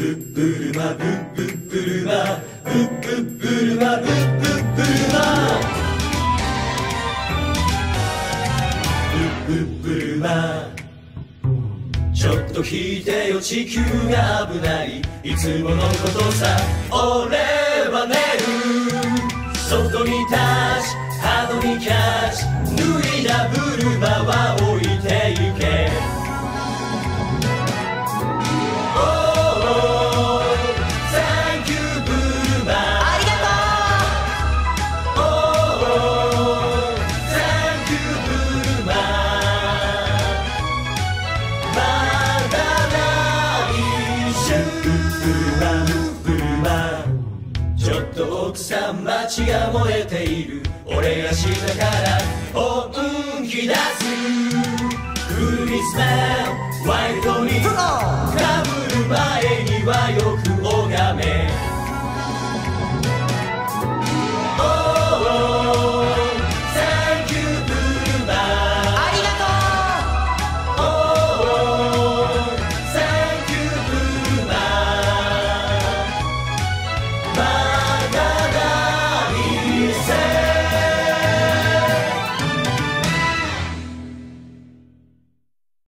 ッブルマブッブッブルマブッブッブルマブッブッブルマブブブルマちょっと引いてよ地球が危ない。いつものことさ俺は寝る。ソフトにタッチハードにキャッチ脱いだブルマはちゃうブルマブルマちょっと奥さん街が燃えている。俺が下から本気出す。クリスマスワイルドに。